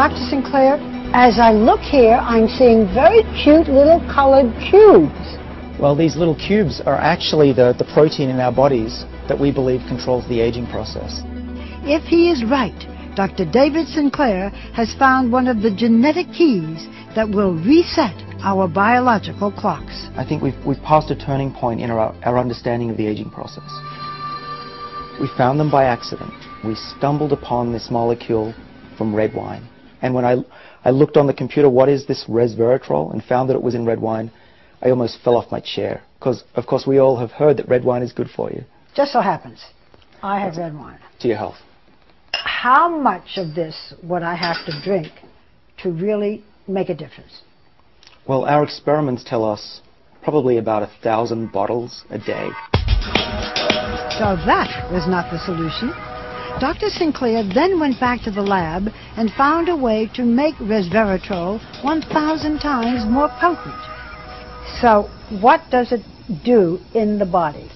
Dr. Sinclair, as I look here, I'm seeing very cute little colored cubes. Well, these little cubes are actually the, the protein in our bodies that we believe controls the aging process. If he is right, Dr. David Sinclair has found one of the genetic keys that will reset our biological clocks. I think we've, we've passed a turning point in our, our understanding of the aging process. We found them by accident. We stumbled upon this molecule from red wine. And when I, I looked on the computer, what is this resveratrol, and found that it was in red wine, I almost fell off my chair. Because, of course, we all have heard that red wine is good for you. Just so happens, I have red wine. To your health. How much of this would I have to drink to really make a difference? Well, our experiments tell us probably about a thousand bottles a day. So that was not the solution. Dr. Sinclair then went back to the lab and found a way to make resveratrol 1,000 times more potent. So what does it do in the body?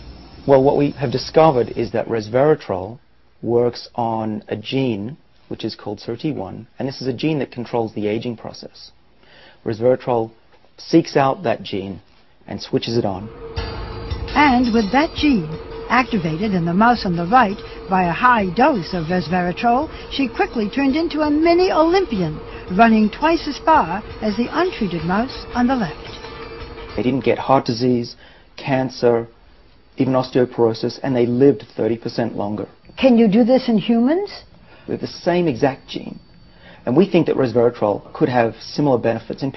Well, what we have discovered is that resveratrol works on a gene which is called SIRT1, and this is a gene that controls the aging process. Resveratrol seeks out that gene and switches it on. And with that gene activated in the mouse on the right by a high dose of resveratrol, she quickly turned into a mini Olympian, running twice as far as the untreated mouse on the left. They didn't get heart disease, cancer, even osteoporosis, and they lived 30% longer. Can you do this in humans? We have the same exact gene. And we think that resveratrol could have similar benefits in